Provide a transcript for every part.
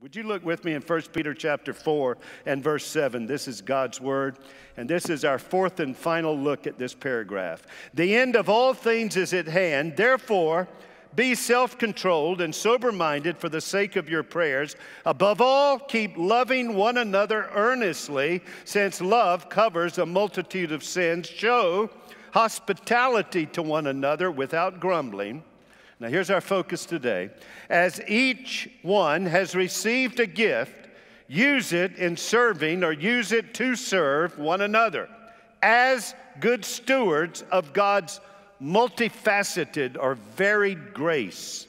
Would you look with me in 1 Peter chapter 4 and verse 7? This is God's word, and this is our fourth and final look at this paragraph. The end of all things is at hand. Therefore, be self controlled and sober minded for the sake of your prayers. Above all, keep loving one another earnestly, since love covers a multitude of sins. Show hospitality to one another without grumbling. Now, here's our focus today. As each one has received a gift, use it in serving or use it to serve one another as good stewards of God's multifaceted or varied grace.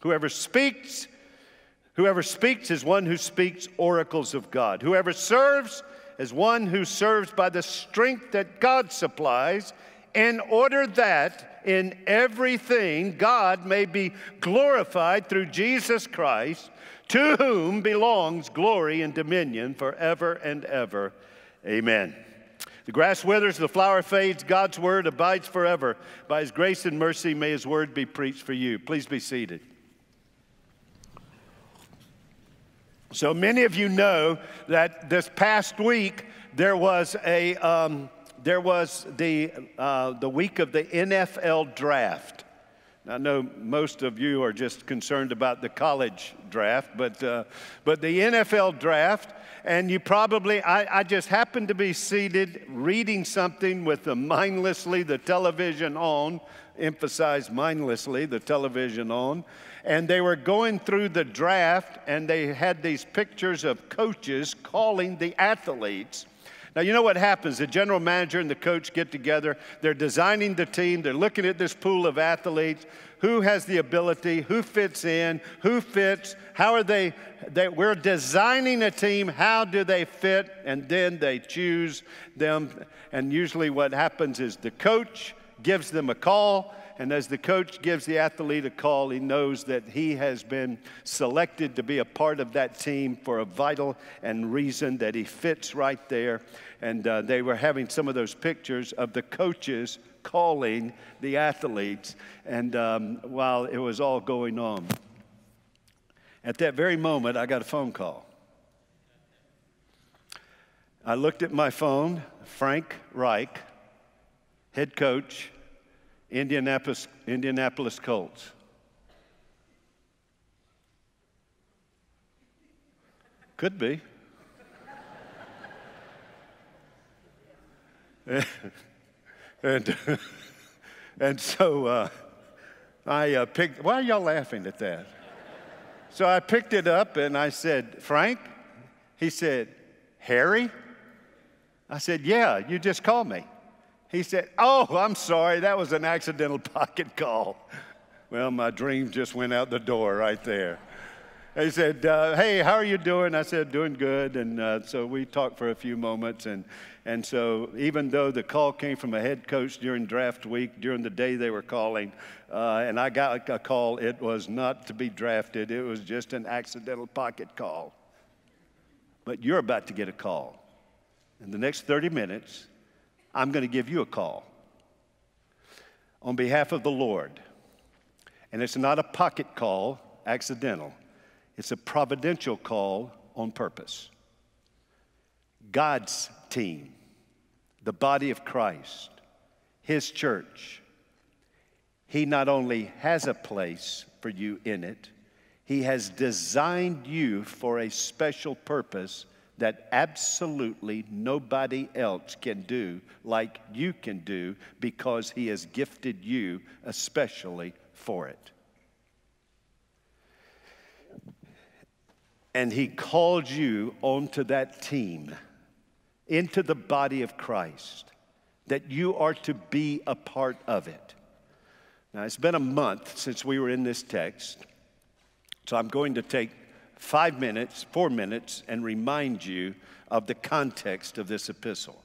Whoever speaks, whoever speaks is one who speaks oracles of God. Whoever serves is one who serves by the strength that God supplies in order that in everything God may be glorified through Jesus Christ, to whom belongs glory and dominion forever and ever. Amen. The grass withers, the flower fades, God's word abides forever. By his grace and mercy, may his word be preached for you. Please be seated. So many of you know that this past week there was a, um, there was the, uh, the week of the NFL draft. I know most of you are just concerned about the college draft, but, uh, but the NFL draft, and you probably, I, I just happened to be seated reading something with the mindlessly the television on, emphasize mindlessly the television on, and they were going through the draft, and they had these pictures of coaches calling the athletes now, you know what happens? The general manager and the coach get together, they're designing the team, they're looking at this pool of athletes. Who has the ability? Who fits in? Who fits? How are they, they? We're designing a team. How do they fit? And then they choose them. And usually, what happens is the coach gives them a call and as the coach gives the athlete a call, he knows that he has been selected to be a part of that team for a vital and reason that he fits right there. And uh, they were having some of those pictures of the coaches calling the athletes, and um, while it was all going on. At that very moment, I got a phone call. I looked at my phone, Frank Reich, head coach Indianapolis, Indianapolis Colts. Could be. And, and so uh, I uh, picked, why are y'all laughing at that? So I picked it up and I said, Frank? He said, Harry? I said, Yeah, you just called me. He said, Oh, I'm sorry, that was an accidental pocket call. Well, my dream just went out the door right there. He said, uh, Hey, how are you doing? I said, Doing good. And uh, so we talked for a few moments. And, and so, even though the call came from a head coach during draft week, during the day they were calling, uh, and I got a call, it was not to be drafted, it was just an accidental pocket call. But you're about to get a call. In the next 30 minutes, I'm going to give you a call on behalf of the Lord. And it's not a pocket call, accidental, it's a providential call on purpose. God's team, the body of Christ, His church, He not only has a place for you in it, He has designed you for a special purpose that absolutely nobody else can do like you can do because He has gifted you especially for it. And He called you onto that team, into the body of Christ, that you are to be a part of it. Now, it's been a month since we were in this text, so I'm going to take five minutes, four minutes, and remind you of the context of this epistle.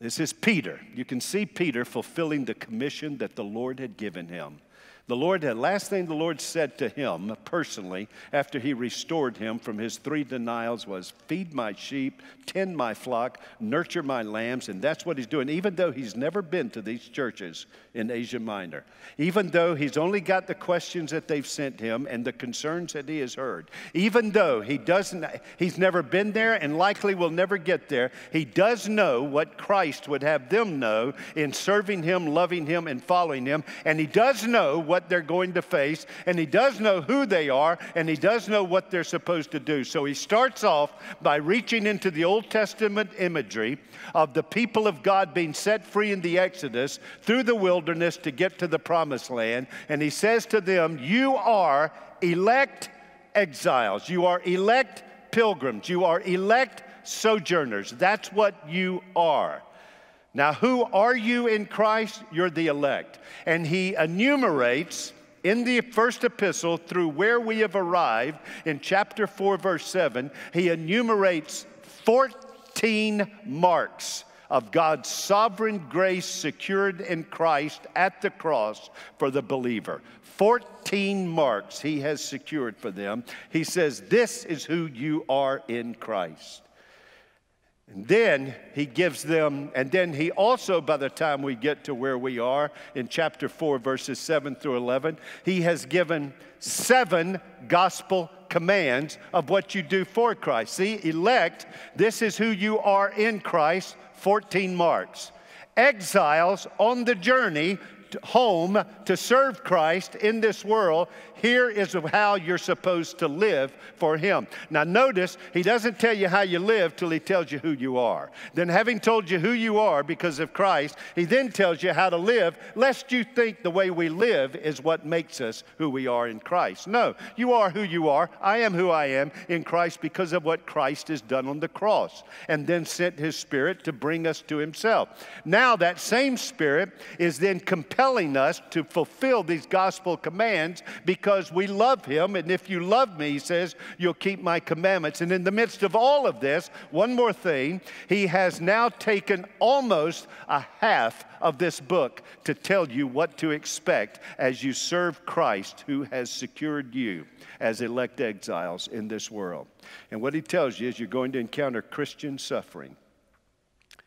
This is Peter. You can see Peter fulfilling the commission that the Lord had given him. The Lord, the last thing the Lord said to him personally after he restored him from his three denials was, Feed my sheep, tend my flock, nurture my lambs. And that's what he's doing, even though he's never been to these churches in Asia Minor. Even though he's only got the questions that they've sent him and the concerns that he has heard. Even though he doesn't, he's never been there and likely will never get there, he does know what Christ would have them know in serving him, loving him, and following him. And he does know what what they're going to face, and he does know who they are, and he does know what they're supposed to do. So he starts off by reaching into the Old Testament imagery of the people of God being set free in the Exodus through the wilderness to get to the promised land. And he says to them, You are elect exiles, you are elect pilgrims, you are elect sojourners. That's what you are. Now, who are you in Christ? You're the elect. And he enumerates in the first epistle through where we have arrived in chapter 4, verse 7, he enumerates 14 marks of God's sovereign grace secured in Christ at the cross for the believer. 14 marks he has secured for them. He says, This is who you are in Christ. And then he gives them, and then he also, by the time we get to where we are in chapter 4, verses 7 through 11, he has given seven gospel commands of what you do for Christ. See, elect, this is who you are in Christ, 14 marks. Exiles on the journey home to serve Christ in this world, here is how you're supposed to live for Him. Now, notice, He doesn't tell you how you live till He tells you who you are. Then, having told you who you are because of Christ, He then tells you how to live, lest you think the way we live is what makes us who we are in Christ. No, you are who you are. I am who I am in Christ because of what Christ has done on the cross and then sent His Spirit to bring us to Himself. Now, that same Spirit is then compelling us to fulfill these gospel commands because we love him. And if you love me, he says, you'll keep my commandments. And in the midst of all of this, one more thing, he has now taken almost a half of this book to tell you what to expect as you serve Christ who has secured you as elect exiles in this world. And what he tells you is you're going to encounter Christian suffering.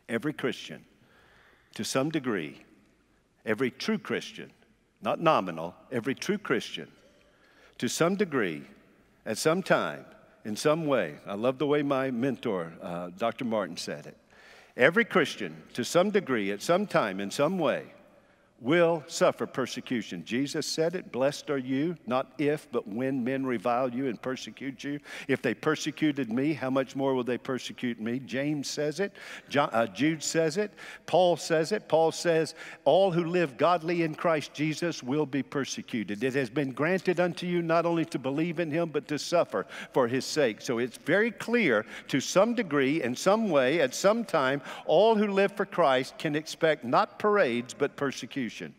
Every Christian, to some degree, every true Christian, not nominal, every true Christian to some degree, at some time, in some way. I love the way my mentor, uh, Dr. Martin, said it. Every Christian, to some degree, at some time, in some way, will suffer persecution. Jesus said it, blessed are you, not if, but when men revile you and persecute you. If they persecuted me, how much more will they persecute me? James says it, John, uh, Jude says it, Paul says it. Paul says, all who live godly in Christ Jesus will be persecuted. It has been granted unto you not only to believe in him, but to suffer for his sake. So it's very clear to some degree, in some way, at some time, all who live for Christ can expect not parades, but persecution persecution,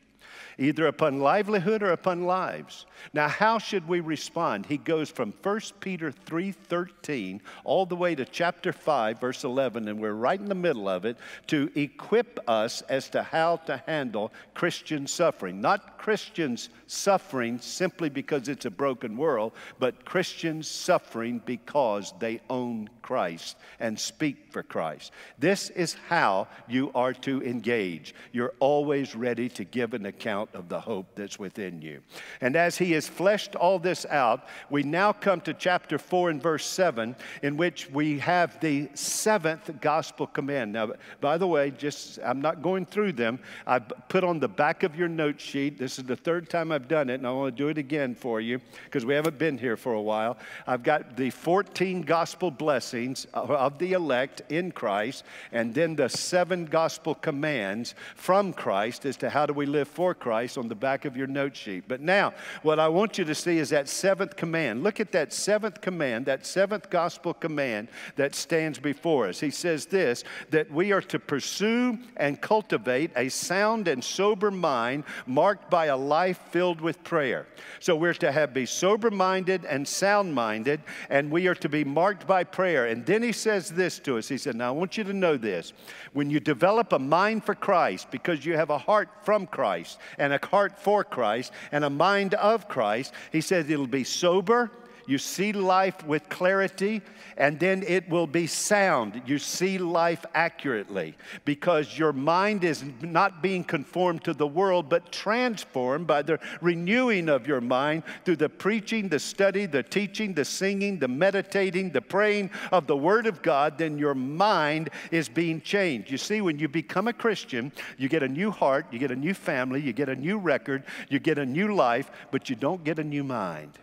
either upon livelihood or upon lives. Now, how should we respond? He goes from 1 Peter 3:13 all the way to chapter 5 verse 11 and we're right in the middle of it to equip us as to how to handle Christian suffering. Not Christians suffering simply because it's a broken world, but Christians suffering because they own Christ and speak for Christ. This is how you are to engage. You're always ready to give an account of the hope that's within you. And as he has fleshed all this out, we now come to chapter 4 and verse 7, in which we have the seventh gospel command. Now, by the way, just I'm not going through them. I put on the back of your note sheet, this is the third time I've done it, and I want to do it again for you because we haven't been here for a while. I've got the 14 gospel blessings of the elect in Christ, and then the seven gospel commands from Christ as to how do we live for Christ on the back of your note sheet. But now, what what I want you to see is that seventh command. Look at that seventh command, that seventh gospel command that stands before us. He says this that we are to pursue and cultivate a sound and sober mind marked by a life filled with prayer. So we're to have be sober minded and sound minded, and we are to be marked by prayer. And then he says this to us He said, Now I want you to know this. When you develop a mind for Christ because you have a heart from Christ and and a heart for Christ and a mind of Christ. He says it'll be sober, you see life with clarity, and then it will be sound. You see life accurately because your mind is not being conformed to the world, but transformed by the renewing of your mind through the preaching, the study, the teaching, the singing, the meditating, the praying of the Word of God. Then your mind is being changed. You see, when you become a Christian, you get a new heart, you get a new family, you get a new record, you get a new life, but you don't get a new mind.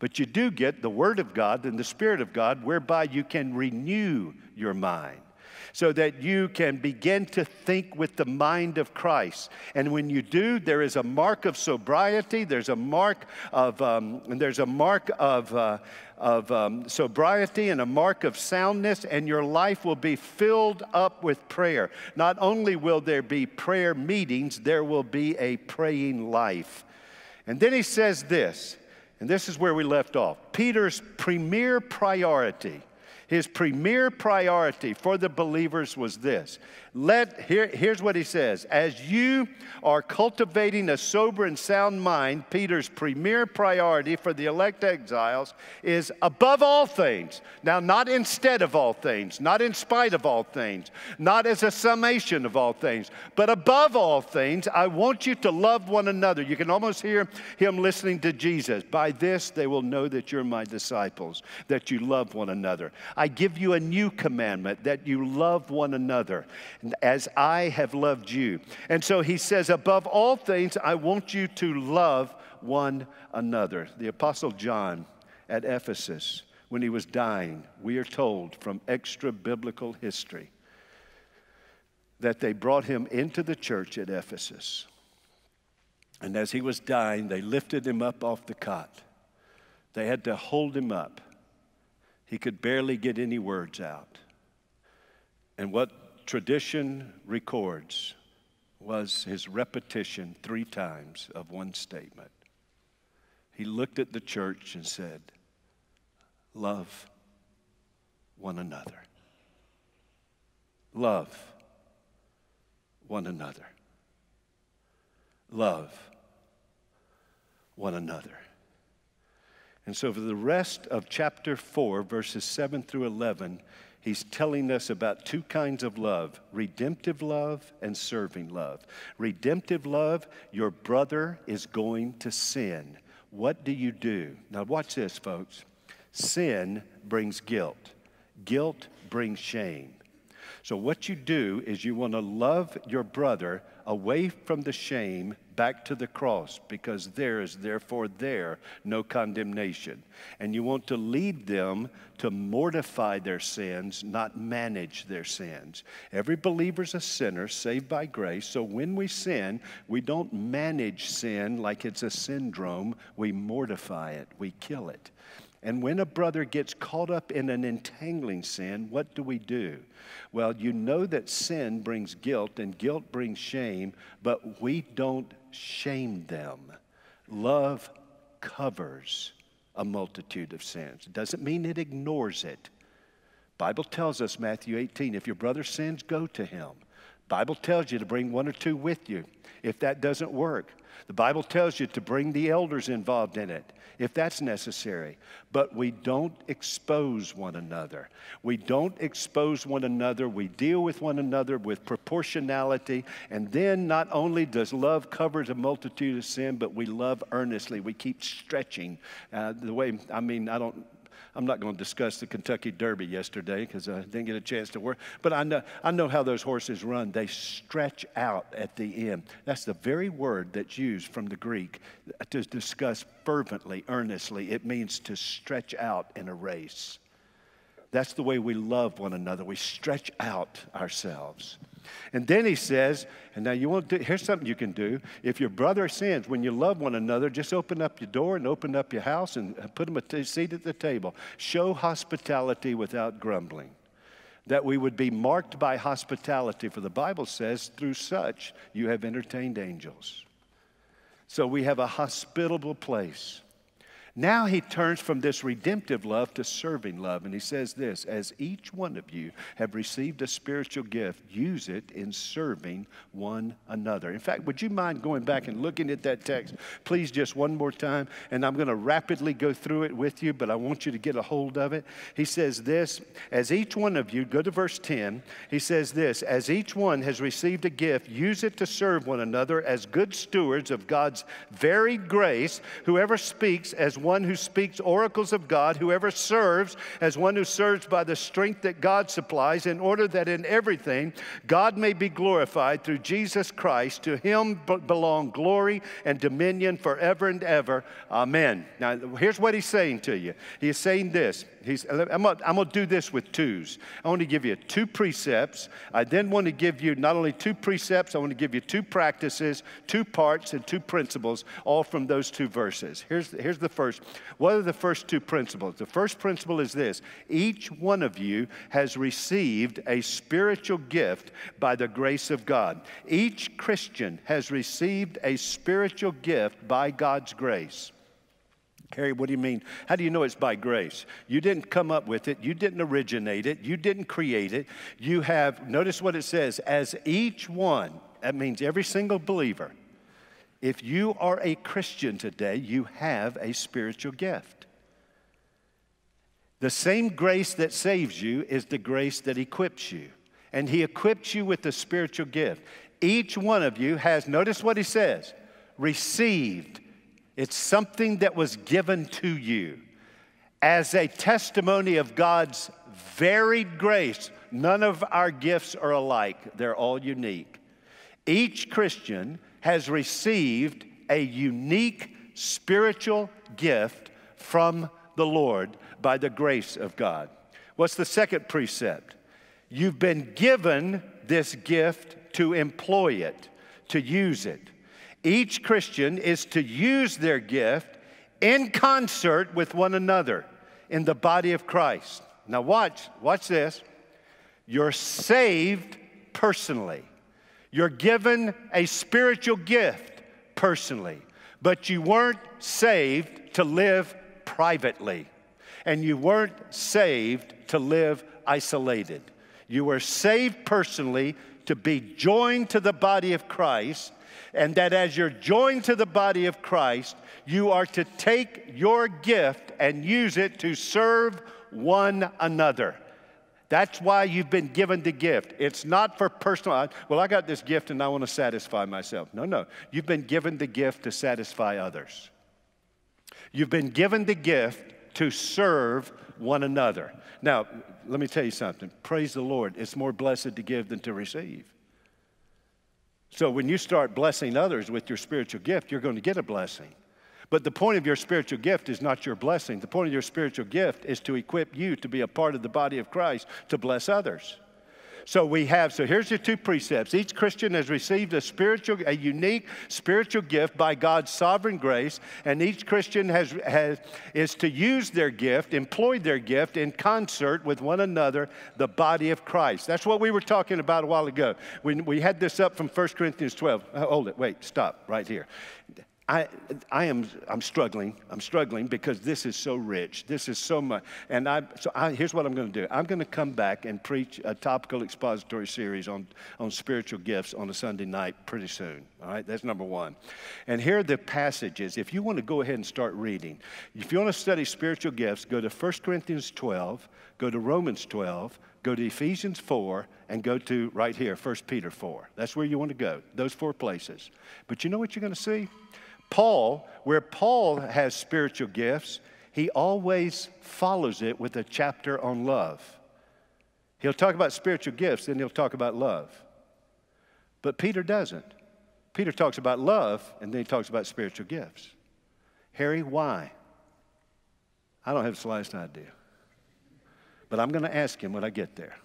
But you do get the Word of God and the Spirit of God, whereby you can renew your mind so that you can begin to think with the mind of Christ. And when you do, there is a mark of sobriety, there's a mark of, um, there's a mark of, uh, of um, sobriety and a mark of soundness, and your life will be filled up with prayer. Not only will there be prayer meetings, there will be a praying life. And then he says this and this is where we left off. Peter's premier priority, his premier priority for the believers was this let, here, here's what he says As you are cultivating a sober and sound mind, Peter's premier priority for the elect exiles is above all things. Now, not instead of all things, not in spite of all things, not as a summation of all things, but above all things, I want you to love one another. You can almost hear him listening to Jesus. By this, they will know that you're my disciples, that you love one another. I give you a new commandment that you love one another as I have loved you. And so he says, above all things, I want you to love one another. The Apostle John at Ephesus, when he was dying, we are told from extra biblical history that they brought him into the church at Ephesus. And as he was dying, they lifted him up off the cot. They had to hold him up. He could barely get any words out. And what tradition records was his repetition three times of one statement. He looked at the church and said, Love one another. Love one another. Love one another. And so, for the rest of chapter 4, verses 7 through 11, he's telling us about two kinds of love redemptive love and serving love. Redemptive love, your brother is going to sin. What do you do? Now, watch this, folks. Sin brings guilt, guilt brings shame. So, what you do is you want to love your brother away from the shame back to the cross because there is therefore there no condemnation. And you want to lead them to mortify their sins, not manage their sins. Every believer is a sinner saved by grace. So when we sin, we don't manage sin like it's a syndrome. We mortify it, we kill it. And when a brother gets caught up in an entangling sin, what do we do? Well, you know that sin brings guilt and guilt brings shame, but we don't shame them. Love covers a multitude of sins. It doesn't mean it ignores it. Bible tells us Matthew 18, if your brother sins, go to him. Bible tells you to bring one or two with you. If that doesn't work, the Bible tells you to bring the elders involved in it if that's necessary. But we don't expose one another. We don't expose one another. We deal with one another with proportionality. And then not only does love cover a multitude of sin, but we love earnestly. We keep stretching. Uh, the way, I mean, I don't I'm not going to discuss the Kentucky Derby yesterday because I didn't get a chance to work. But I know, I know how those horses run. They stretch out at the end. That's the very word that's used from the Greek to discuss fervently, earnestly. It means to stretch out in a race. That's the way we love one another. We stretch out ourselves. And then he says, and now you want to, here's something you can do. If your brother sins, when you love one another, just open up your door and open up your house and put him a t- seat at the table. Show hospitality without grumbling. That we would be marked by hospitality, for the Bible says, through such you have entertained angels. So we have a hospitable place. Now he turns from this redemptive love to serving love, and he says this As each one of you have received a spiritual gift, use it in serving one another. In fact, would you mind going back and looking at that text, please, just one more time? And I'm going to rapidly go through it with you, but I want you to get a hold of it. He says this As each one of you, go to verse 10, he says this As each one has received a gift, use it to serve one another as good stewards of God's varied grace. Whoever speaks as one who speaks oracles of God, whoever serves as one who serves by the strength that God supplies, in order that in everything God may be glorified through Jesus Christ. To him belong glory and dominion forever and ever. Amen. Now, here's what he's saying to you. He's saying this He's, I'm going to do this with twos. I want to give you two precepts. I then want to give you not only two precepts, I want to give you two practices, two parts, and two principles, all from those two verses. Here's, here's the first. What are the first two principles? The first principle is this each one of you has received a spiritual gift by the grace of God. Each Christian has received a spiritual gift by God's grace. Harry, what do you mean? How do you know it's by grace? You didn't come up with it. You didn't originate it. You didn't create it. You have, notice what it says, as each one, that means every single believer. If you are a Christian today, you have a spiritual gift. The same grace that saves you is the grace that equips you. And He equips you with the spiritual gift. Each one of you has, notice what He says, received it's something that was given to you as a testimony of God's varied grace. None of our gifts are alike, they're all unique. Each Christian has received a unique spiritual gift from the Lord by the grace of God. What's the second precept? You've been given this gift to employ it, to use it. Each Christian is to use their gift in concert with one another in the body of Christ. Now, watch, watch this. You're saved personally, you're given a spiritual gift personally, but you weren't saved to live privately, and you weren't saved to live isolated. You were saved personally to be joined to the body of Christ and that as you're joined to the body of Christ, you are to take your gift and use it to serve one another. That's why you've been given the gift. It's not for personal, well, I got this gift and I want to satisfy myself. No, no. You've been given the gift to satisfy others. You've been given the gift to serve one another. Now, let me tell you something. Praise the Lord. It's more blessed to give than to receive. So when you start blessing others with your spiritual gift, you're going to get a blessing. But the point of your spiritual gift is not your blessing. The point of your spiritual gift is to equip you to be a part of the body of Christ to bless others. So we have, so here's your two precepts. Each Christian has received a spiritual, a unique spiritual gift by God's sovereign grace, and each Christian has, has is to use their gift, employ their gift in concert with one another, the body of Christ. That's what we were talking about a while ago. We, we had this up from 1 Corinthians 12. Uh, hold it, wait, stop right here. I, I am I'm struggling. I'm struggling because this is so rich. This is so much. And I, so I, here's what I'm going to do. I'm going to come back and preach a topical expository series on, on spiritual gifts on a Sunday night pretty soon. All right, that's number one. And here are the passages. If you want to go ahead and start reading, if you want to study spiritual gifts, go to 1 Corinthians 12, go to Romans 12, go to Ephesians 4, and go to right here, 1 Peter 4. That's where you want to go, those four places. But you know what you're going to see? Paul, where Paul has spiritual gifts, he always follows it with a chapter on love. He'll talk about spiritual gifts, then he'll talk about love. But Peter doesn't. Peter talks about love, and then he talks about spiritual gifts. Harry, why? I don't have the slightest idea. But I'm going to ask him when I get there.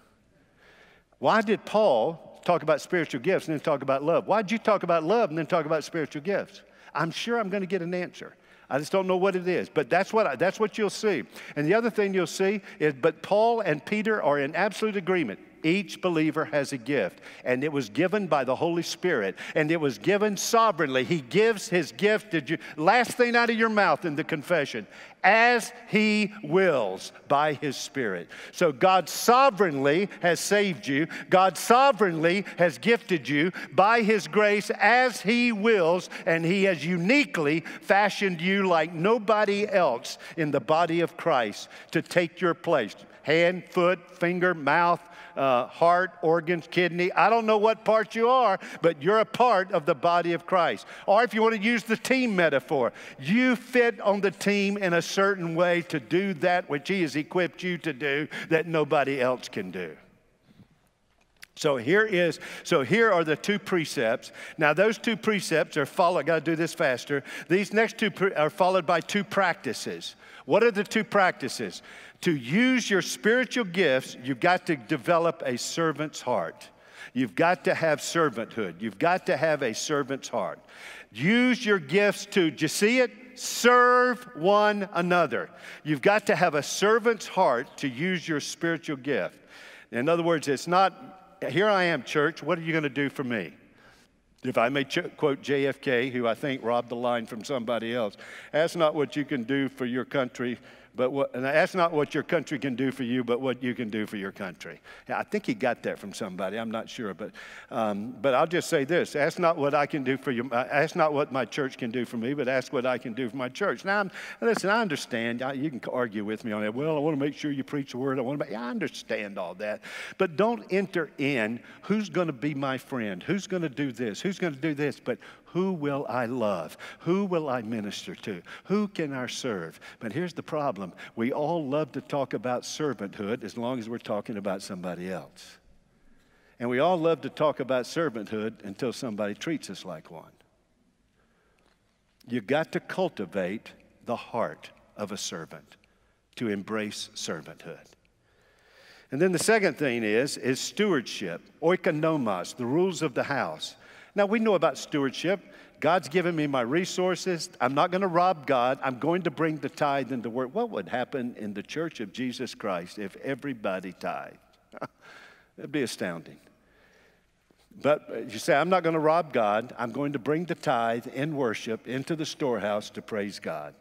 Why did Paul talk about spiritual gifts and then talk about love? Why did you talk about love and then talk about spiritual gifts? I'm sure I'm going to get an answer. I just don't know what it is, but that's what, I, that's what you'll see. And the other thing you'll see is, but Paul and Peter are in absolute agreement. Each believer has a gift, and it was given by the Holy Spirit, and it was given sovereignly. He gives his gift. Did you last thing out of your mouth in the confession? As he wills by his Spirit. So God sovereignly has saved you. God sovereignly has gifted you by his grace as he wills, and he has uniquely fashioned you like nobody else in the body of Christ to take your place hand, foot, finger, mouth, uh, heart, organs, kidney. I don't know what part you are, but you're a part of the body of Christ. Or if you want to use the team metaphor, you fit on the team in a certain way to do that which He has equipped you to do that nobody else can do. So here is, so here are the two precepts. Now those two precepts are followed, I got to do this faster. These next two pre- are followed by two practices. What are the two practices? To use your spiritual gifts, you've got to develop a servant's heart. You've got to have servanthood. You've got to have a servant's heart. Use your gifts to, do you see it? Serve one another. You've got to have a servant's heart to use your spiritual gift. In other words, it's not, here I am, church, what are you going to do for me? If I may quote JFK, who I think robbed the line from somebody else, that's not what you can do for your country but what, and that's not what your country can do for you, but what you can do for your country. Yeah, I think he got that from somebody. I'm not sure, but um, but I'll just say this: That's not what I can do for you. That's not what my church can do for me, but that's what I can do for my church. Now, I'm, listen, I understand. I, you can argue with me on that. Well, I want to make sure you preach the word. I want to. Yeah, I understand all that, but don't enter in. Who's going to be my friend? Who's going to do this? Who's going to do this? But who will I love? Who will I minister to? Who can I serve? But here's the problem we all love to talk about servanthood as long as we're talking about somebody else. And we all love to talk about servanthood until somebody treats us like one. You got to cultivate the heart of a servant to embrace servanthood. And then the second thing is, is stewardship, oikonomos, the rules of the house. Now, we know about stewardship. God's given me my resources. I'm not going to rob God. I'm going to bring the tithe into work. What would happen in the church of Jesus Christ if everybody tithed? It'd be astounding. But uh, you say, I'm not going to rob God. I'm going to bring the tithe in worship into the storehouse to praise God.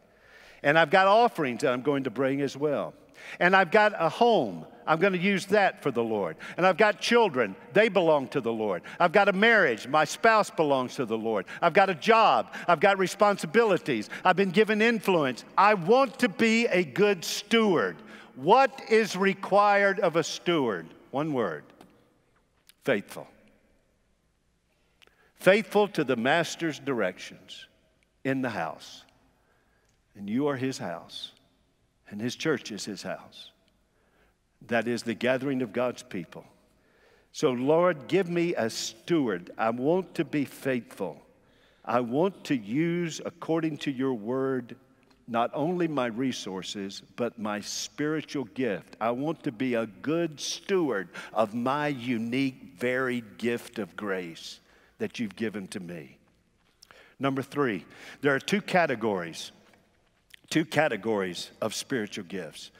And I've got offerings that I'm going to bring as well. And I've got a home. I'm going to use that for the Lord. And I've got children. They belong to the Lord. I've got a marriage. My spouse belongs to the Lord. I've got a job. I've got responsibilities. I've been given influence. I want to be a good steward. What is required of a steward? One word faithful. Faithful to the master's directions in the house. And you are his house and his church is his house. That is the gathering of God's people. So, Lord, give me a steward. I want to be faithful. I want to use, according to your word, not only my resources, but my spiritual gift. I want to be a good steward of my unique, varied gift of grace that you've given to me. Number three, there are two categories two categories of spiritual gifts.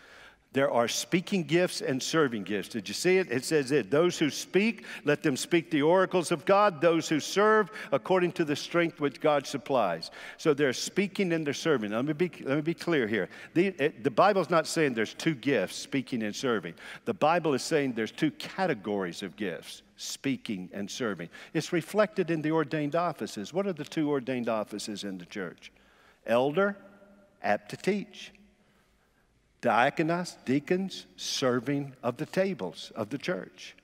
There are speaking gifts and serving gifts. Did you see it? It says it. Those who speak, let them speak the oracles of God. Those who serve, according to the strength which God supplies. So they're speaking and they're serving. Let me be, let me be clear here. The, it, the Bible's not saying there's two gifts, speaking and serving. The Bible is saying there's two categories of gifts speaking and serving. It's reflected in the ordained offices. What are the two ordained offices in the church? Elder apt to teach. Diakonos, deacons, serving of the tables of the church.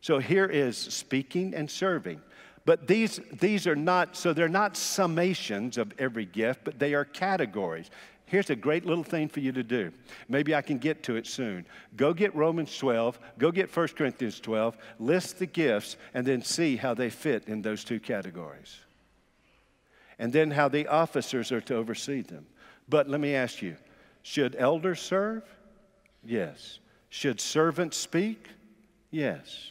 So here is speaking and serving. But these, these are not, so they're not summations of every gift, but they are categories. Here's a great little thing for you to do. Maybe I can get to it soon. Go get Romans 12, go get 1 Corinthians 12, list the gifts, and then see how they fit in those two categories. And then how the officers are to oversee them. But let me ask you should elders serve? Yes. Should servants speak? Yes.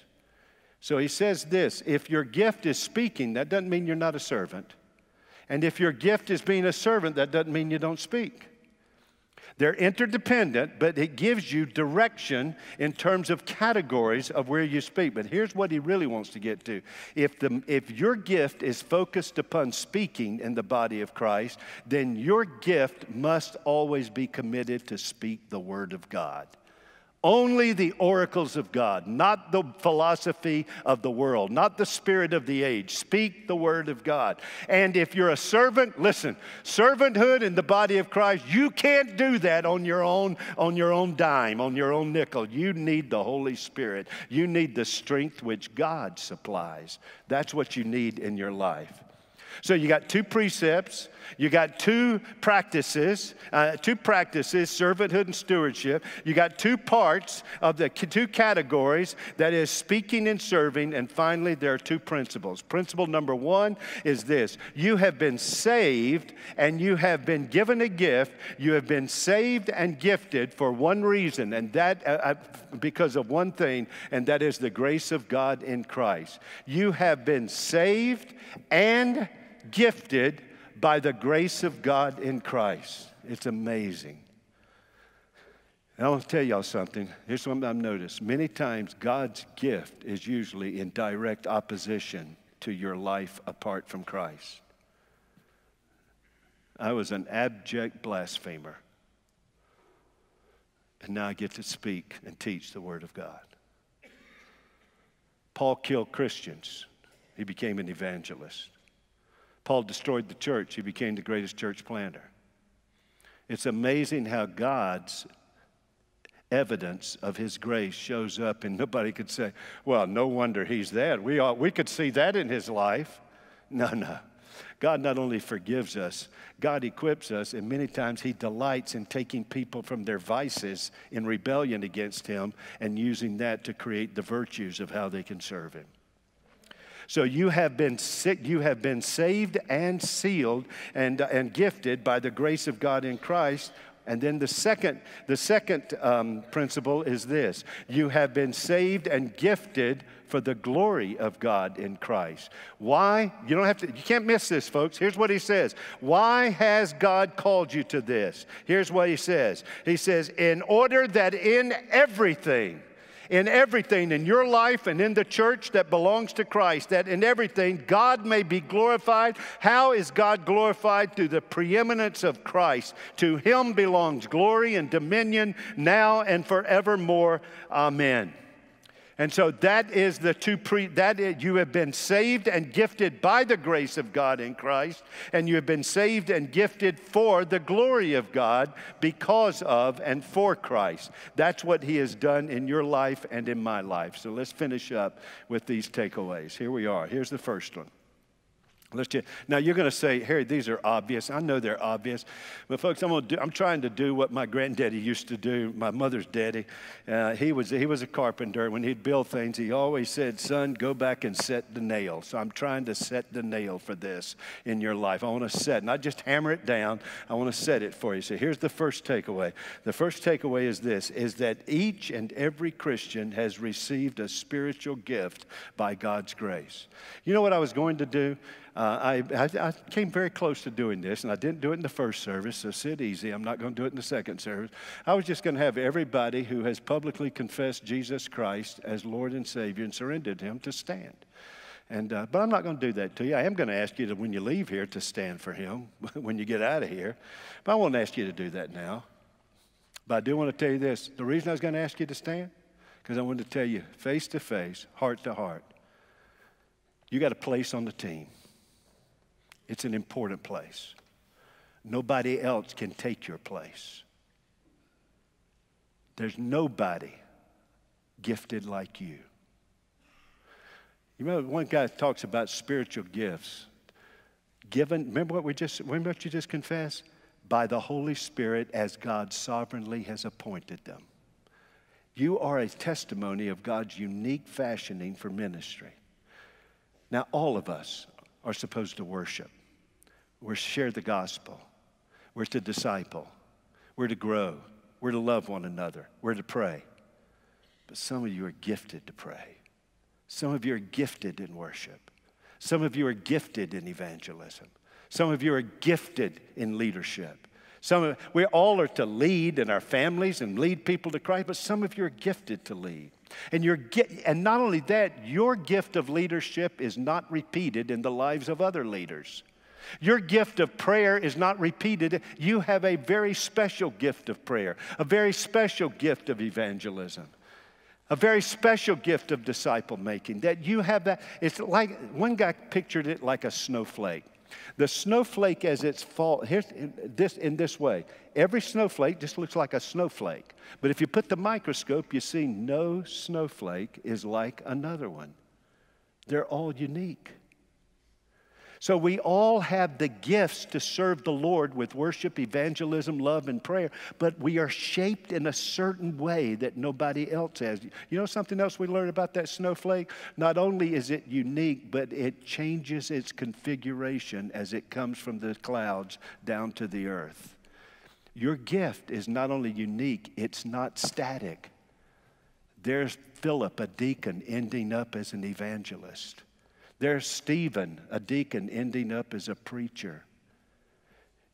So he says this if your gift is speaking, that doesn't mean you're not a servant. And if your gift is being a servant, that doesn't mean you don't speak. They're interdependent, but it gives you direction in terms of categories of where you speak. But here's what he really wants to get to. If, the, if your gift is focused upon speaking in the body of Christ, then your gift must always be committed to speak the word of God. Only the oracles of God, not the philosophy of the world, not the spirit of the age. Speak the word of God. And if you're a servant, listen, servanthood in the body of Christ, you can't do that on your own, on your own dime, on your own nickel. You need the Holy Spirit. You need the strength which God supplies. That's what you need in your life. So you got two precepts, you got two practices, uh, two practices, servanthood and stewardship. You got two parts of the two categories that is speaking and serving, and finally there are two principles. Principle number one is this: you have been saved and you have been given a gift. You have been saved and gifted for one reason, and that uh, uh because of one thing, and that is the grace of God in Christ. You have been saved and gifted by the grace of God in Christ. It's amazing. And I want to tell y'all something. Here's something I've noticed. Many times, God's gift is usually in direct opposition to your life apart from Christ. I was an abject blasphemer. And now I get to speak and teach the Word of God. Paul killed Christians, he became an evangelist. Paul destroyed the church, he became the greatest church planter. It's amazing how God's evidence of his grace shows up, and nobody could say, Well, no wonder he's that. We, we could see that in his life. No, no. God not only forgives us, God equips us, and many times He delights in taking people from their vices in rebellion against Him and using that to create the virtues of how they can serve Him. So you have been sick, you have been saved and sealed and, and gifted by the grace of God in Christ. And then the second, the second um, principle is this you have been saved and gifted for the glory of God in Christ. Why? You don't have to, you can't miss this, folks. Here's what he says Why has God called you to this? Here's what he says He says, In order that in everything, in everything in your life and in the church that belongs to Christ, that in everything God may be glorified. How is God glorified? Through the preeminence of Christ. To him belongs glory and dominion now and forevermore. Amen. And so that is the two pre that is, you have been saved and gifted by the grace of God in Christ, and you have been saved and gifted for the glory of God because of and for Christ. That's what He has done in your life and in my life. So let's finish up with these takeaways. Here we are. Here's the first one. Let's just, now you're going to say, Harry, these are obvious. I know they're obvious, but folks, I'm, do, I'm trying to do what my granddaddy used to do. My mother's daddy, uh, he was he was a carpenter. When he'd build things, he always said, "Son, go back and set the nail." So I'm trying to set the nail for this in your life. I want to set, not just hammer it down. I want to set it for you. So here's the first takeaway. The first takeaway is this: is that each and every Christian has received a spiritual gift by God's grace. You know what I was going to do? Uh, I, I, I, came very close to doing this, and I didn't do it in the first service, so sit easy. I'm not going to do it in the second service. I was just going to have everybody who has publicly confessed Jesus Christ as Lord and Savior and surrendered Him to stand. And, uh, but I'm not going to do that to you. I am going to ask you to, when you leave here, to stand for Him when you get out of here. But I won't ask you to do that now. But I do want to tell you this the reason I was going to ask you to stand, because I wanted to tell you face to face, heart to heart, you got a place on the team. It's an important place. Nobody else can take your place. There's nobody gifted like you. You know, one guy talks about spiritual gifts. Given, remember what we just, remember what you just confessed? By the Holy Spirit as God sovereignly has appointed them. You are a testimony of God's unique fashioning for ministry. Now, all of us are supposed to worship. We're to share the gospel. We're to disciple. We're to grow. We're to love one another. We're to pray. But some of you are gifted to pray. Some of you are gifted in worship. Some of you are gifted in evangelism. Some of you are gifted in leadership. Some of, we all are to lead in our families and lead people to Christ, but some of you are gifted to lead. And, you're, and not only that, your gift of leadership is not repeated in the lives of other leaders. Your gift of prayer is not repeated. You have a very special gift of prayer, a very special gift of evangelism, a very special gift of disciple making. That you have that. It's like one guy pictured it like a snowflake. The snowflake as its fall, here's this in this way. Every snowflake just looks like a snowflake. But if you put the microscope, you see no snowflake is like another one. They're all unique. So we all have the gifts to serve the Lord with worship, evangelism, love, and prayer, but we are shaped in a certain way that nobody else has. You know something else we learned about that snowflake? Not only is it unique, but it changes its configuration as it comes from the clouds down to the earth. Your gift is not only unique, it's not static. There's Philip, a deacon, ending up as an evangelist. There's Stephen, a deacon, ending up as a preacher.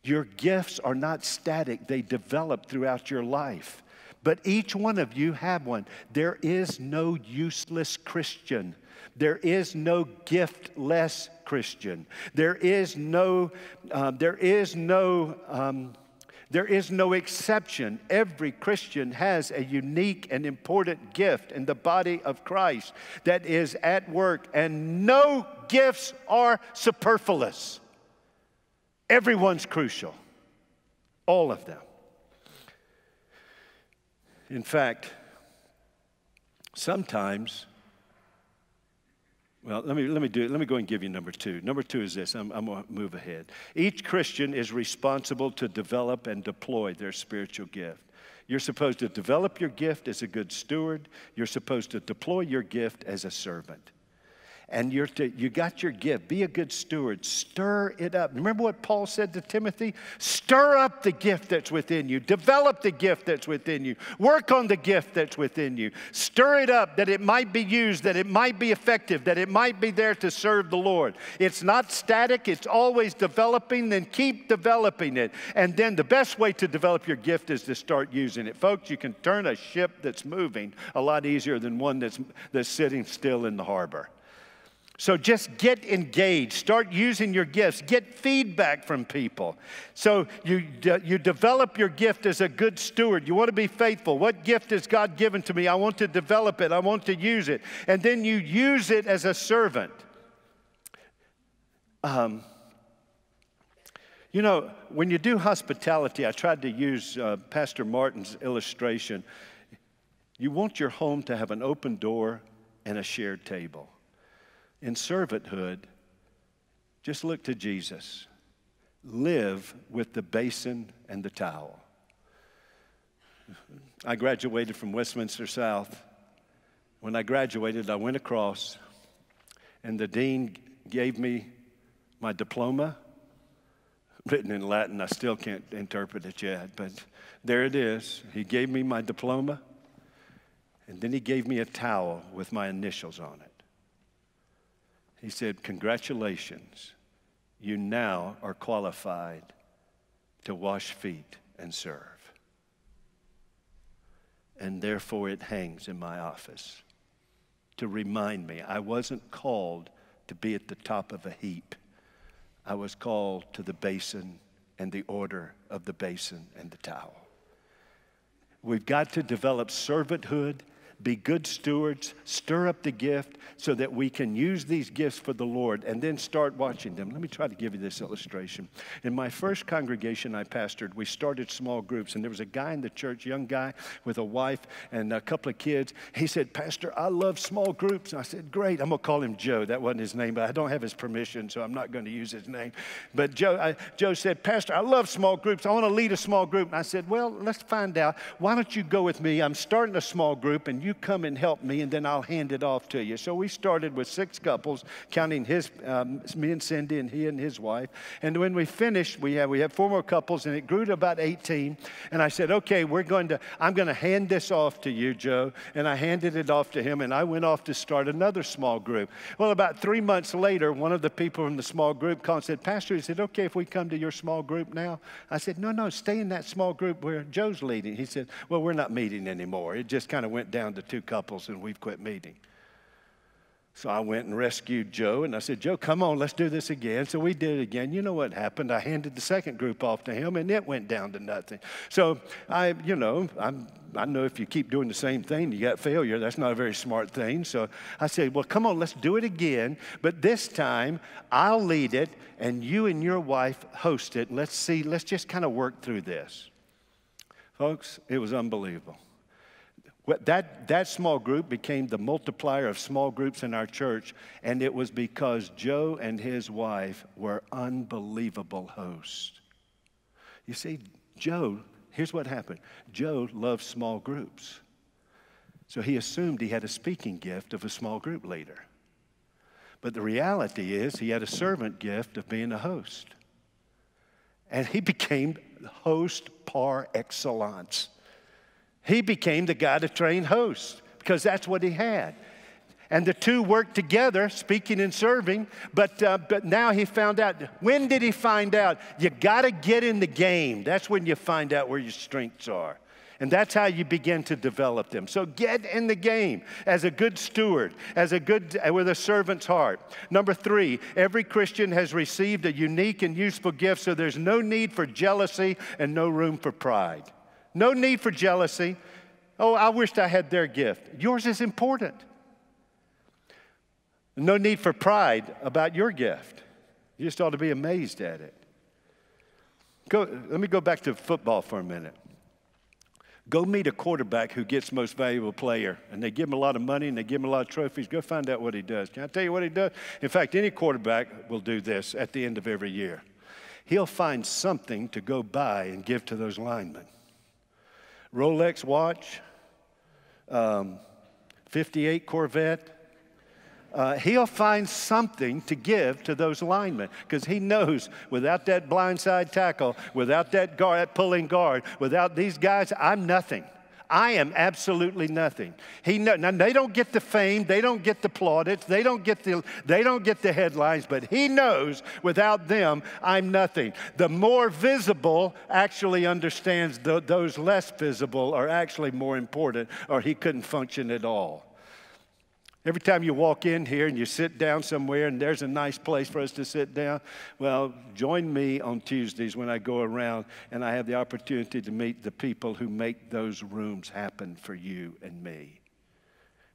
Your gifts are not static, they develop throughout your life. But each one of you have one. There is no useless Christian. There is no giftless Christian. There is no, uh, there is no um, there is no exception. Every Christian has a unique and important gift in the body of Christ that is at work, and no gifts are superfluous. Everyone's crucial, all of them. In fact, sometimes well, let me, let me do it. Let me go and give you number two. Number two is this I'm, I'm going to move ahead. Each Christian is responsible to develop and deploy their spiritual gift. You're supposed to develop your gift as a good steward, you're supposed to deploy your gift as a servant and you're to, you got your gift. Be a good steward. Stir it up. Remember what Paul said to Timothy? Stir up the gift that's within you. Develop the gift that's within you. Work on the gift that's within you. Stir it up that it might be used, that it might be effective, that it might be there to serve the Lord. It's not static, it's always developing, then keep developing it. And then the best way to develop your gift is to start using it. Folks, you can turn a ship that's moving a lot easier than one that's, that's sitting still in the harbor. So just get engaged, start using your gifts, get feedback from people. So you, de- you develop your gift as a good steward. You want to be faithful. What gift has God given to me? I want to develop it, I want to use it. And then you use it as a servant. Um, you know, when you do hospitality, I tried to use uh, Pastor Martin's illustration. You want your home to have an open door and a shared table in servanthood, just look to Jesus. Live with the basin and the towel. I graduated from Westminster South. When I graduated, I went across, and the dean gave me my diploma, written in Latin. I still can't interpret it yet, but there it is. He gave me my diploma, and then he gave me a towel with my initials on it. He said, Congratulations, you now are qualified to wash feet and serve. And therefore, it hangs in my office to remind me I wasn't called to be at the top of a heap. I was called to the basin and the order of the basin and the towel. We've got to develop servanthood be good stewards, stir up the gift so that we can use these gifts for the Lord and then start watching them. Let me try to give you this illustration. In my first congregation I pastored, we started small groups, and there was a guy in the church, young guy with a wife and a couple of kids. He said, Pastor, I love small groups. And I said, Great. I'm going to call him Joe. That wasn't his name, but I don't have his permission, so I'm not going to use his name. But Joe, I, Joe said, Pastor, I love small groups. I want to lead a small group. And I said, Well, let's find out. Why don't you go with me? I'm starting a small group, and you you come and help me, and then I'll hand it off to you. So we started with six couples, counting his, um, me and Cindy, and he and his wife. And when we finished, we had, we had four more couples, and it grew to about 18. And I said, okay, we're going to, I'm going to hand this off to you, Joe. And I handed it off to him, and I went off to start another small group. Well, about three months later, one of the people from the small group called and said, Pastor, is it okay if we come to your small group now? I said, no, no, stay in that small group where Joe's leading. He said, well, we're not meeting anymore. It just kind of went down to two couples, and we've quit meeting. So I went and rescued Joe, and I said, Joe, come on, let's do this again. So we did it again. You know what happened? I handed the second group off to him, and it went down to nothing. So I, you know, I'm, I know if you keep doing the same thing, you got failure. That's not a very smart thing. So I said, well, come on, let's do it again. But this time, I'll lead it, and you and your wife host it. Let's see, let's just kind of work through this. Folks, it was unbelievable. That, that small group became the multiplier of small groups in our church, and it was because Joe and his wife were unbelievable hosts. You see, Joe, here's what happened Joe loved small groups. So he assumed he had a speaking gift of a small group leader. But the reality is, he had a servant gift of being a host. And he became host par excellence. He became the guy to train hosts because that's what he had. And the two worked together, speaking and serving. But, uh, but now he found out. When did he find out? You got to get in the game. That's when you find out where your strengths are. And that's how you begin to develop them. So get in the game as a good steward, as a good, with a servant's heart. Number three, every Christian has received a unique and useful gift, so there's no need for jealousy and no room for pride. No need for jealousy. Oh, I wished I had their gift. Yours is important. No need for pride about your gift. You just ought to be amazed at it. Go, let me go back to football for a minute. Go meet a quarterback who gets most valuable player, and they give him a lot of money and they give him a lot of trophies. Go find out what he does. Can I tell you what he does? In fact, any quarterback will do this at the end of every year. He'll find something to go buy and give to those linemen. Rolex watch, um, 58 Corvette. Uh, he'll find something to give to those linemen because he knows without that blindside tackle, without that guard, that pulling guard, without these guys, I'm nothing. I am absolutely nothing. He know, now they don't get the fame, they don't get the plaudits, they don't get the they don't get the headlines, but he knows without them I'm nothing. The more visible actually understands the, those less visible are actually more important, or he couldn't function at all. Every time you walk in here and you sit down somewhere and there's a nice place for us to sit down, well, join me on Tuesdays when I go around and I have the opportunity to meet the people who make those rooms happen for you and me.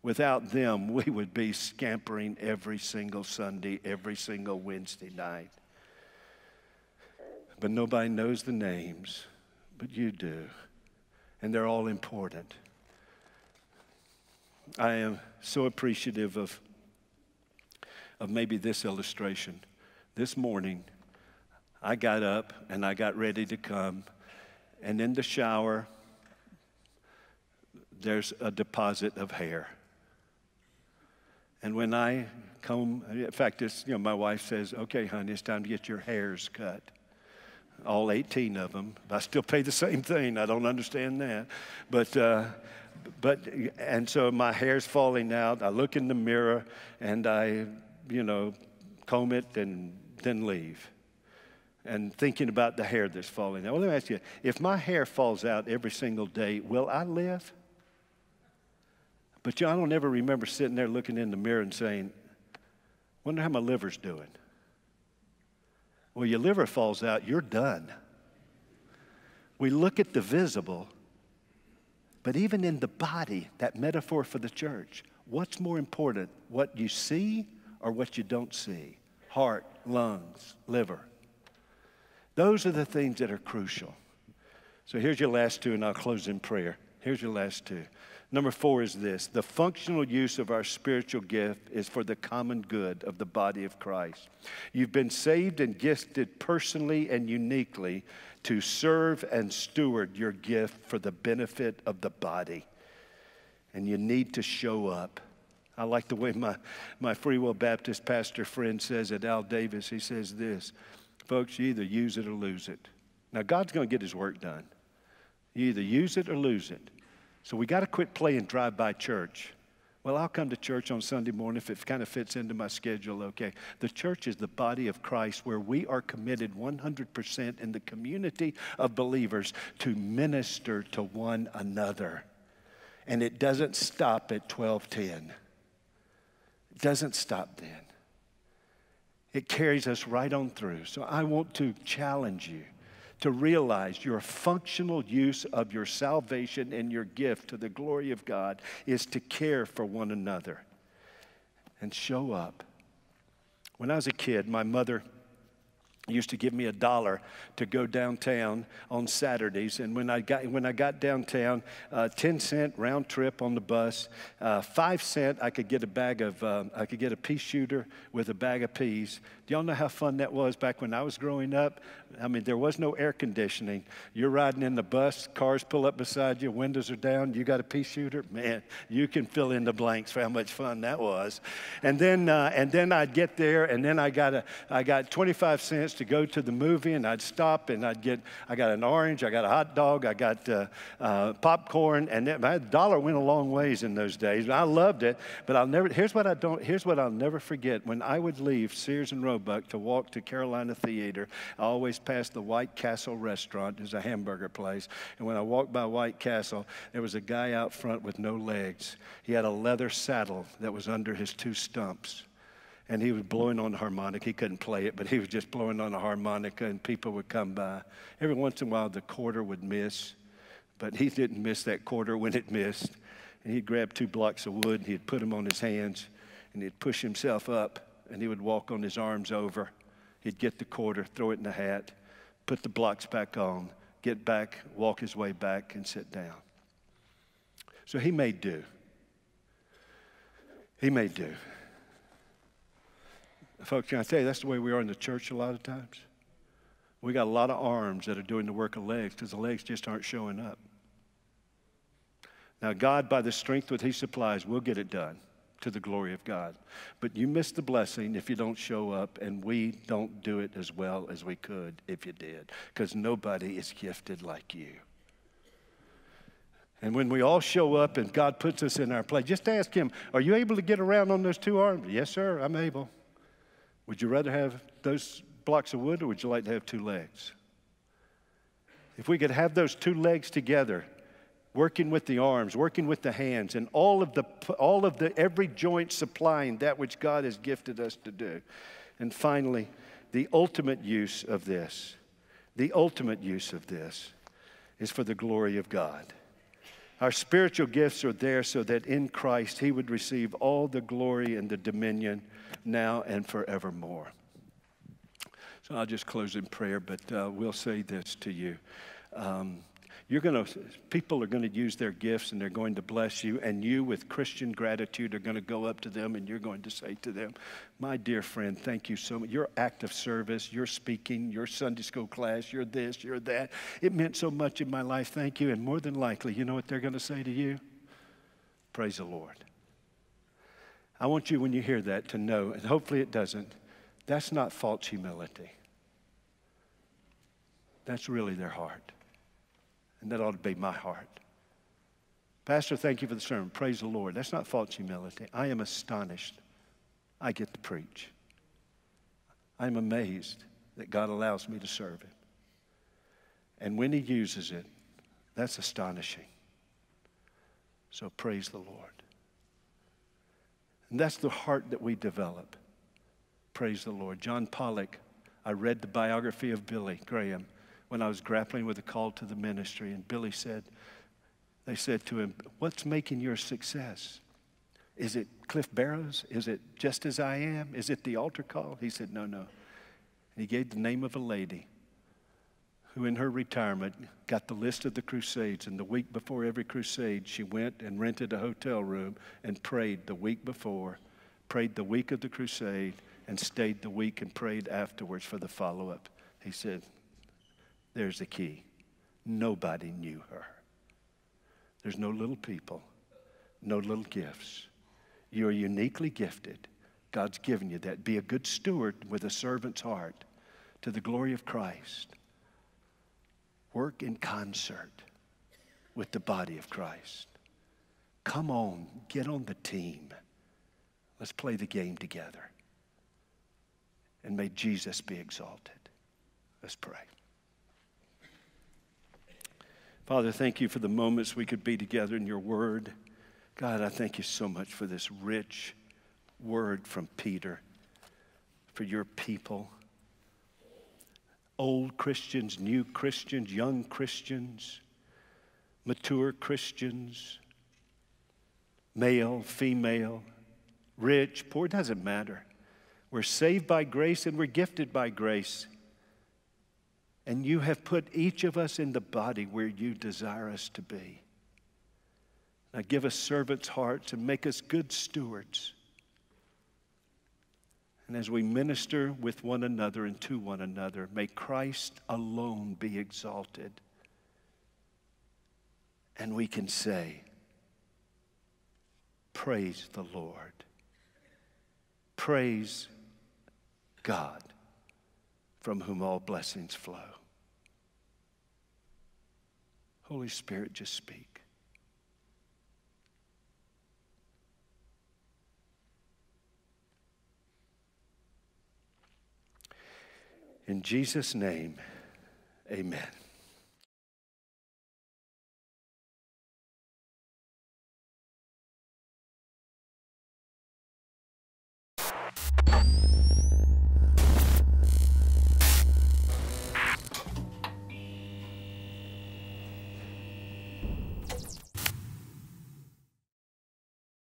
Without them, we would be scampering every single Sunday, every single Wednesday night. But nobody knows the names, but you do. And they're all important. I am so appreciative of, of maybe this illustration. This morning, I got up and I got ready to come, and in the shower, there's a deposit of hair. And when I come, in fact, it's, you know, my wife says, okay, honey, it's time to get your hairs cut. All 18 of them. I still pay the same thing. I don't understand that. But, uh, but and so my hair's falling out. I look in the mirror and I, you know, comb it and then leave. And thinking about the hair that's falling out. Well, let me ask you if my hair falls out every single day, will I live? But you know, I don't ever remember sitting there looking in the mirror and saying, wonder how my liver's doing. Well, your liver falls out, you're done. We look at the visible but even in the body, that metaphor for the church, what's more important, what you see or what you don't see? Heart, lungs, liver. Those are the things that are crucial. So here's your last two, and I'll close in prayer. Here's your last two. Number four is this the functional use of our spiritual gift is for the common good of the body of Christ. You've been saved and gifted personally and uniquely to serve and steward your gift for the benefit of the body. and you need to show up. I like the way my, my Free Will Baptist pastor friend says it, Al Davis. He says this Folks, you either use it or lose it. Now, God's going to get his work done. You either use it or lose it. So we got to quit playing drive by church. Well, I'll come to church on Sunday morning if it kind of fits into my schedule, okay. The church is the body of Christ where we are committed 100% in the community of believers to minister to one another. And it doesn't stop at 1210. It doesn't stop then. It carries us right on through. So I want to challenge you to realize your functional use of your salvation and your gift to the glory of God is to care for one another and show up. When I was a kid, my mother used to give me a dollar to go downtown on Saturdays. And when I got, when I got downtown, uh, 10 cent round trip on the bus, uh, 5 cent, I could get a bag of, uh, I could get a pea shooter with a bag of peas. Do y'all know how fun that was back when I was growing up? I mean, there was no air conditioning. You're riding in the bus, cars pull up beside you, windows are down, you got a pea shooter. Man, you can fill in the blanks for how much fun that was. And then, uh, and then I'd get there, and then I got, a, I got 25 cents to go to the movie, and I'd stop and I'd get, I got an orange, I got a hot dog, I got uh, uh, popcorn, and my dollar went a long ways in those days. I loved it, but I'll never, here's what I don't, here's what I'll never forget. When I would leave Sears and Roebuck to walk to Carolina Theater, I always passed the White Castle restaurant. There's a hamburger place. And when I walked by White Castle, there was a guy out front with no legs. He had a leather saddle that was under his two stumps and he was blowing on the harmonica. He couldn't play it, but he was just blowing on the harmonica, and people would come by. Every once in a while, the quarter would miss, but he didn't miss that quarter when it missed. And he'd grab two blocks of wood, and he'd put them on his hands, and he'd push himself up, and he would walk on his arms over. He'd get the quarter, throw it in the hat, put the blocks back on, get back, walk his way back, and sit down. So he made do. He made do. Folks, can I tell you, that's the way we are in the church a lot of times. We got a lot of arms that are doing the work of legs because the legs just aren't showing up. Now, God, by the strength that He supplies, will get it done to the glory of God. But you miss the blessing if you don't show up, and we don't do it as well as we could if you did, because nobody is gifted like you. And when we all show up and God puts us in our place, just ask Him, Are you able to get around on those two arms? Yes, sir, I'm able. Would you rather have those blocks of wood or would you like to have two legs? If we could have those two legs together, working with the arms, working with the hands, and all of the, all of the, every joint supplying that which God has gifted us to do. And finally, the ultimate use of this, the ultimate use of this is for the glory of God. Our spiritual gifts are there so that in Christ He would receive all the glory and the dominion now and forevermore. So I'll just close in prayer, but uh, we'll say this to you. Um, you're going to, people are going to use their gifts and they're going to bless you, and you, with Christian gratitude, are going to go up to them and you're going to say to them, My dear friend, thank you so much. Your act of service, your speaking, your Sunday school class, you're this, you're that. It meant so much in my life. Thank you. And more than likely, you know what they're going to say to you? Praise the Lord. I want you, when you hear that, to know, and hopefully it doesn't, that's not false humility. That's really their heart. And that ought to be my heart. Pastor, thank you for the sermon. Praise the Lord. That's not false humility. I am astonished I get to preach. I'm amazed that God allows me to serve Him. And when He uses it, that's astonishing. So praise the Lord. And that's the heart that we develop. Praise the Lord. John Pollock, I read the biography of Billy Graham when I was grappling with the call to the ministry, and Billy said, they said to him, What's making your success? Is it Cliff Barrows? Is it just as I am? Is it the altar call? He said, No, no. And he gave the name of a lady who, in her retirement, got the list of the crusades. And the week before every crusade, she went and rented a hotel room and prayed the week before, prayed the week of the crusade, and stayed the week and prayed afterwards for the follow up. He said, There's the key. Nobody knew her. There's no little people. no little gifts. You are uniquely gifted. God's given you that. Be a good steward with a servant's heart to the glory of Christ. Work in concert with the body of Christ. Come on, get on the team. Let's play the game together. And may Jesus be exalted. Let's pray. Father, thank you for the moments we could be together in your word. God, I thank you so much for this rich word from Peter, for your people. Old Christians, new Christians, young Christians, mature Christians, male, female, rich, poor, doesn't matter. We're saved by grace and we're gifted by grace. And you have put each of us in the body where you desire us to be. Now give us servants' hearts and make us good stewards. And as we minister with one another and to one another, may Christ alone be exalted. And we can say, Praise the Lord. Praise God, from whom all blessings flow. Holy Spirit, just speak. In Jesus' name, amen. you